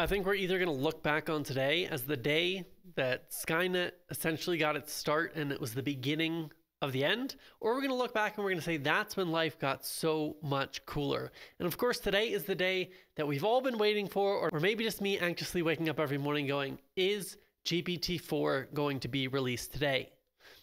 I think we're either going to look back on today as the day that Skynet essentially got its start and it was the beginning of the end, or we're going to look back and we're going to say that's when life got so much cooler. And of course, today is the day that we've all been waiting for, or maybe just me anxiously waking up every morning going, is GPT 4 going to be released today?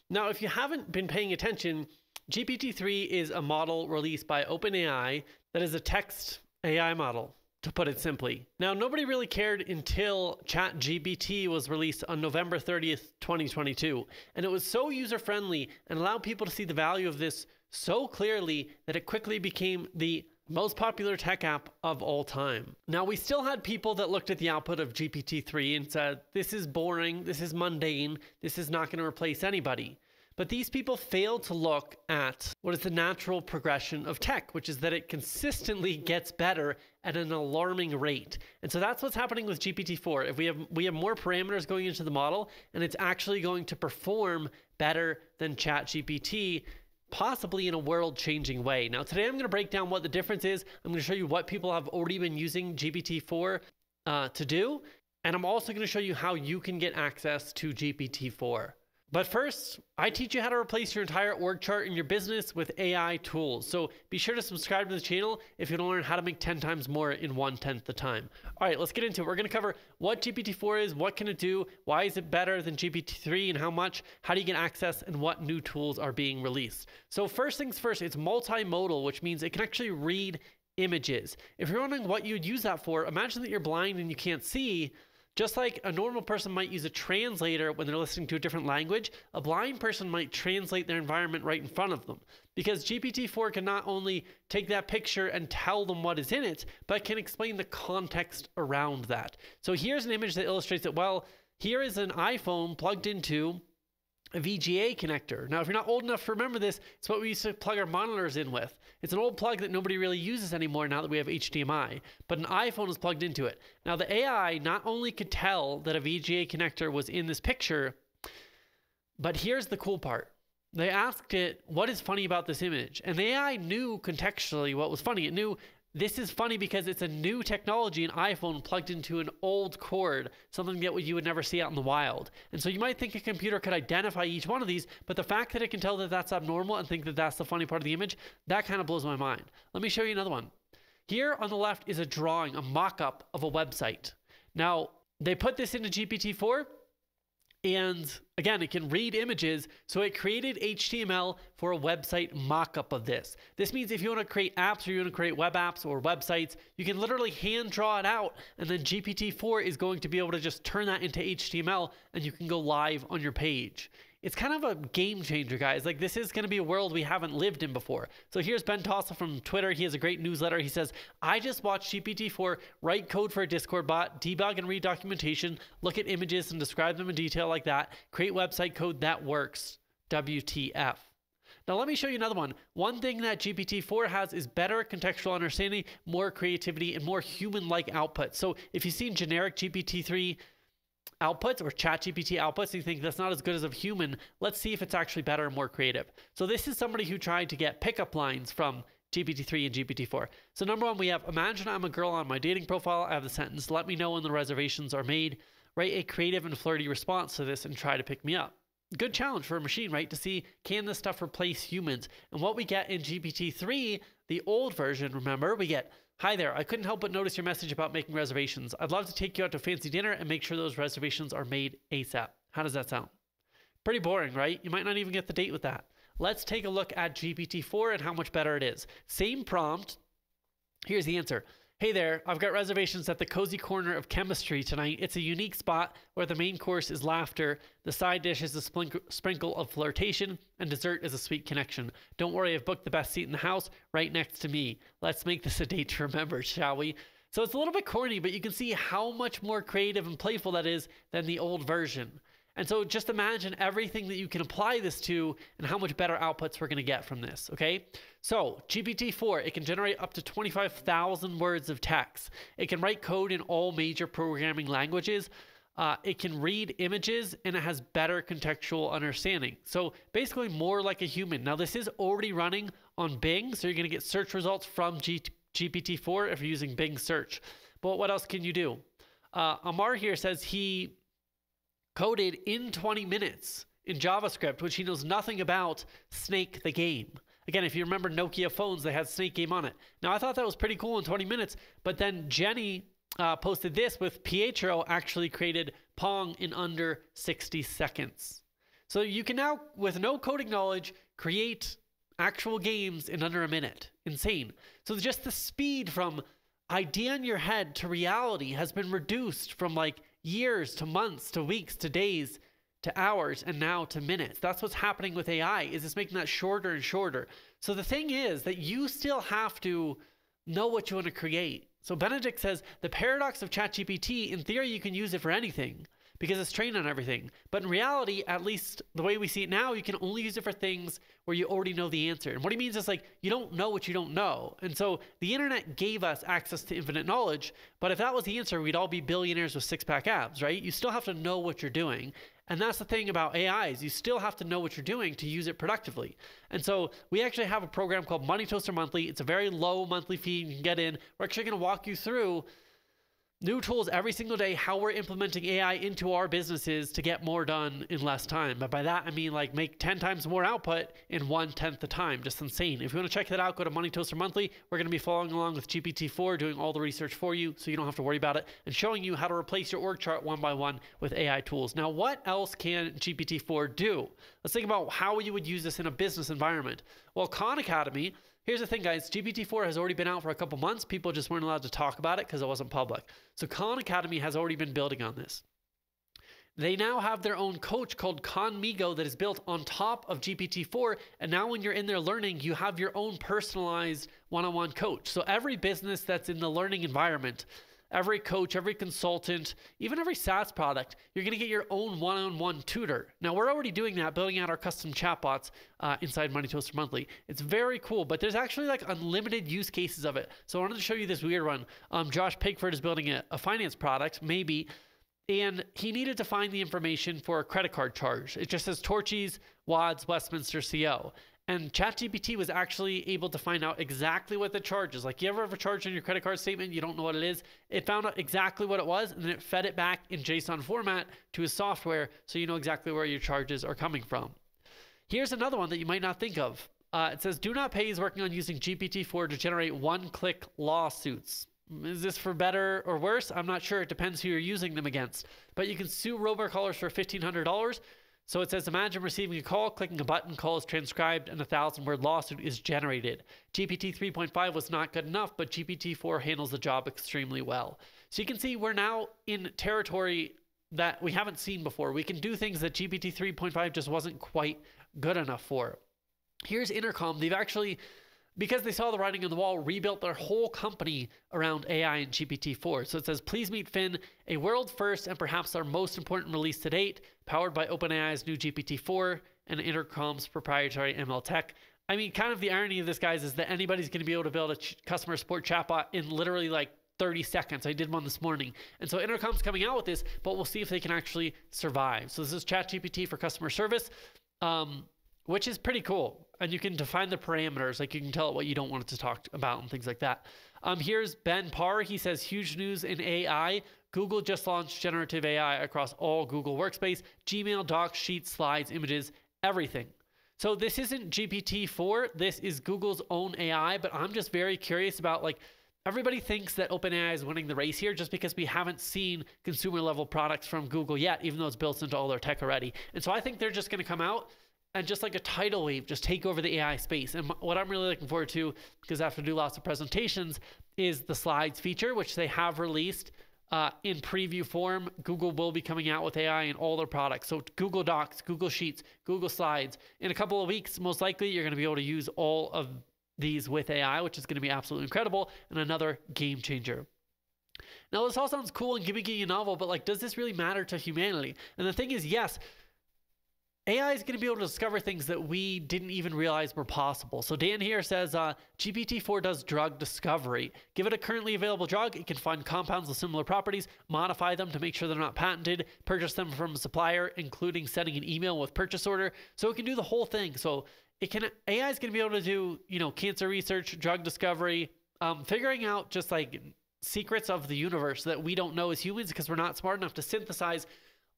Now, if you haven't been paying attention, GPT 3 is a model released by OpenAI that is a text AI model to put it simply. Now, nobody really cared until ChatGPT was released on November 30th, 2022, and it was so user friendly and allowed people to see the value of this so clearly that it quickly became the most popular tech app of all time. Now, we still had people that looked at the output of GPT 3 and said, this is boring, this is mundane, this is not going to replace anybody. But these people fail to look at what is the natural progression of tech, which is that it consistently gets better at an alarming rate. And so that's what's happening with GPT-4. If we have we have more parameters going into the model and it's actually going to perform better than ChatGPT, possibly in a world-changing way. Now today I'm going to break down what the difference is. I'm going to show you what people have already been using GPT-4 uh, to do, and I'm also going to show you how you can get access to GPT-4. But first, I teach you how to replace your entire org chart in your business with AI tools. So be sure to subscribe to the channel if you want to learn how to make 10 times more in one tenth the time. All right, let's get into it. We're going to cover what GPT-4 is, what can it do, why is it better than GPT-3 and how much, how do you get access, and what new tools are being released. So first things first, it's multimodal, which means it can actually read images. If you're wondering what you'd use that for, imagine that you're blind and you can't see. Just like a normal person might use a translator when they're listening to a different language, a blind person might translate their environment right in front of them. Because GPT 4 can not only take that picture and tell them what is in it, but can explain the context around that. So here's an image that illustrates it well. Here is an iPhone plugged into VGA connector. Now, if you're not old enough to remember this, it's what we used to plug our monitors in with. It's an old plug that nobody really uses anymore now that we have HDMI, but an iPhone is plugged into it. Now, the AI not only could tell that a VGA connector was in this picture, but here's the cool part. They asked it, what is funny about this image? And the AI knew contextually what was funny. It knew this is funny because it's a new technology, an iPhone plugged into an old cord, something that you would never see out in the wild. And so you might think a computer could identify each one of these, but the fact that it can tell that that's abnormal and think that that's the funny part of the image, that kind of blows my mind. Let me show you another one. Here on the left is a drawing, a mock up of a website. Now, they put this into GPT-4 and again, it can read images, so it created HTML for a website mockup of this. This means if you want to create apps or you want to create web apps or websites, you can literally hand draw it out, and then GPT-4 is going to be able to just turn that into HTML, and you can go live on your page it's kind of a game changer, guys. Like, this is going to be a world we haven't lived in before. So, here's Ben Tossell from Twitter. He has a great newsletter. He says, I just watched GPT 4 write code for a Discord bot, debug and read documentation, look at images and describe them in detail like that, create website code that works. WTF. Now, let me show you another one. One thing that GPT 4 has is better contextual understanding, more creativity, and more human like output. So, if you've seen generic GPT 3, outputs or ChatGPT outputs, you think that's not as good as a human. Let's see if it's actually better and more creative. So this is somebody who tried to get pickup lines from GPT-3 and GPT-4. So number one, we have imagine I'm a girl on my dating profile. I have the sentence, let me know when the reservations are made. Write a creative and flirty response to this and try to pick me up. Good challenge for a machine, right? To see can this stuff replace humans? And what we get in GPT-3, the old version, remember, we get Hi there, I couldn't help but notice your message about making reservations. I'd love to take you out to fancy dinner and make sure those reservations are made ASAP. How does that sound? Pretty boring, right? You might not even get the date with that. Let's take a look at GPT-4 and how much better it is. Same prompt. Here's the answer. Hey there, I've got reservations at the Cozy Corner of Chemistry tonight. It's a unique spot where the main course is laughter, the side dish is a sprinkle of flirtation, and dessert is a sweet connection. Don't worry, I've booked the best seat in the house right next to me. Let's make this a date to remember, shall we? So it's a little bit corny, but you can see how much more creative and playful that is than the old version. And so just imagine everything that you can apply this to and how much better outputs we're going to get from this, okay? So GPT-4, it can generate up to 25,000 words of text. It can write code in all major programming languages. Uh, it can read images and it has better contextual understanding. So basically more like a human. Now this is already running on Bing, so you're going to get search results from G GPT-4 if you're using Bing search. But what else can you do? Uh, Amar here says he coded in 20 minutes in JavaScript, which he knows nothing about Snake the game. Again, if you remember Nokia phones, they had Snake game on it. Now, I thought that was pretty cool in 20 minutes, but then Jenny uh, posted this with Pietro actually created Pong in under 60 seconds. So you can now, with no coding knowledge, create actual games in under a minute. Insane. So just the speed from idea in your head to reality has been reduced from like years to months to weeks to days to hours and now to minutes. That's what's happening with AI is it's making that shorter and shorter. So the thing is that you still have to know what you want to create. So Benedict says the paradox of ChatGPT, in theory, you can use it for anything because it's trained on everything. But in reality, at least the way we see it now, you can only use it for things where you already know the answer. And what he means is like you don't know what you don't know. And so the internet gave us access to infinite knowledge, but if that was the answer, we'd all be billionaires with six-pack abs, right? You still have to know what you're doing. And that's the thing about AI you still have to know what you're doing to use it productively. And so we actually have a program called Money Toaster Monthly. It's a very low monthly fee you can get in. We're actually going to walk you through new tools every single day how we're implementing ai into our businesses to get more done in less time. But by that i mean like make 10 times more output in one tenth the time. Just insane. If you want to check that out go to money toaster monthly. We're going to be following along with gpt-4 doing all the research for you so you don't have to worry about it and showing you how to replace your org chart one by one with ai tools. Now what else can gpt-4 do? Let's think about how you would use this in a business environment. Well khan academy Here's the thing, guys GPT-4 has already been out for a couple months. People just weren't allowed to talk about it because it wasn't public. So Khan Academy has already been building on this. They now have their own coach called Khanmigo that is built on top of GPT-4. And now when you're in there learning, you have your own personalized one-on-one coach. So every business that's in the learning environment every coach, every consultant, even every SaaS product, you're going to get your own one on one tutor. Now, we're already doing that, building out our custom chatbots uh, inside Money Toaster Monthly. It's very cool, but there's actually like unlimited use cases of it. So I wanted to show you this weird one. Um, Josh Pigford is building a, a finance product, maybe. And he needed to find the information for a credit card charge. It just says Torchy's, Wads, Westminster CO. And ChatGPT was actually able to find out exactly what the charge is. Like, you ever have a charge on your credit card statement, you don't know what it is? It found out exactly what it was, and then it fed it back in JSON format to his software so you know exactly where your charges are coming from. Here's another one that you might not think of. Uh, it says, Do Not Pay is working on using GPT-4 to generate one-click lawsuits. Is this for better or worse? I'm not sure. It depends who you're using them against. But you can sue robocallers for $1,500 so it says imagine receiving a call, clicking a button, call is transcribed, and a thousand word lawsuit is generated. GPT 3.5 was not good enough, but GPT 4 handles the job extremely well. So you can see we're now in territory that we haven't seen before. We can do things that GPT 3.5 just wasn't quite good enough for. Here's Intercom. They've actually because they saw the writing on the wall, rebuilt their whole company around AI and GPT-4. So it says, please meet Fin, a world first and perhaps our most important release to date, powered by OpenAI's new GPT-4 and Intercom's proprietary ML tech. I mean, kind of the irony of this, guys, is that anybody's going to be able to build a customer support chatbot in literally like 30 seconds. I did one this morning. And so Intercom's coming out with this, but we'll see if they can actually survive. So this is ChatGPT for customer service. Um, which is pretty cool. And you can define the parameters, like you can tell it what you don't want it to talk about and things like that. Um, here's Ben Parr. He says, huge news in AI. Google just launched generative AI across all Google Workspace, Gmail, Docs, Sheets, Slides, Images, everything. So this isn't GPT-4. This is Google's own AI, but I'm just very curious about like everybody thinks that OpenAI is winning the race here just because we haven't seen consumer level products from Google yet, even though it's built into all their tech already. And so I think they're just going to come out and just like a tidal wave, just take over the AI space. And what I'm really looking forward to, because I have to do lots of presentations, is the slides feature, which they have released uh, in preview form. Google will be coming out with AI in all their products. So Google Docs, Google Sheets, Google Slides. In a couple of weeks, most likely, you're going to be able to use all of these with AI, which is going to be absolutely incredible and another game changer. Now, this all sounds cool and gimmicky and novel, but like, does this really matter to humanity? And the thing is, yes, AI is going to be able to discover things that we didn't even realize were possible. So Dan here says uh, GPT-4 does drug discovery. Give it a currently available drug, it can find compounds with similar properties, modify them to make sure they're not patented, purchase them from a supplier, including sending an email with purchase order. So it can do the whole thing. So it can AI is going to be able to do you know cancer research, drug discovery, um, figuring out just like secrets of the universe that we don't know as humans because we're not smart enough to synthesize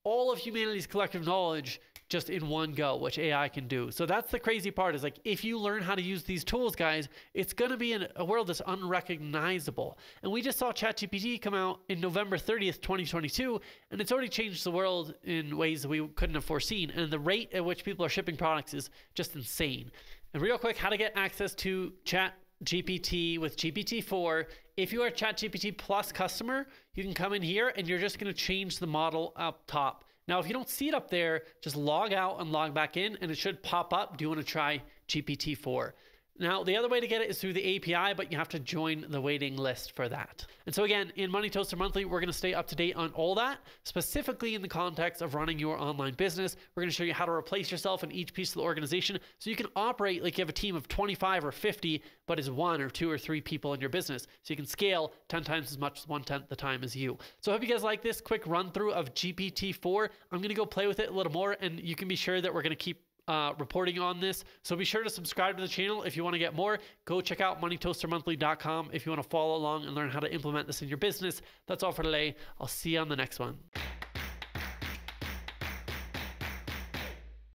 all of humanity's collective knowledge just in one go, which AI can do. So that's the crazy part is like if you learn how to use these tools, guys, it's going to be in a world that's unrecognizable. And we just saw ChatGPT come out in November 30th, 2022, and it's already changed the world in ways that we couldn't have foreseen. And the rate at which people are shipping products is just insane. And real quick, how to get access to Chat GPT with GPT-4. If you are a ChatGPT Plus customer, you can come in here and you're just going to change the model up top. Now, if you don't see it up there, just log out and log back in and it should pop up. Do you want to try GPT-4? Now, the other way to get it is through the API, but you have to join the waiting list for that. And so, again, in Money Toaster Monthly, we're going to stay up to date on all that, specifically in the context of running your online business. We're going to show you how to replace yourself in each piece of the organization so you can operate like you have a team of 25 or 50, but is one or two or three people in your business. So you can scale 10 times as much as one tenth the time as you. So, I hope you guys like this quick run through of GPT 4. I'm going to go play with it a little more, and you can be sure that we're going to keep uh, reporting on this. So be sure to subscribe to the channel if you want to get more. Go check out moneytoastermonthly.com if you want to follow along and learn how to implement this in your business. That's all for today. I'll see you on the next one.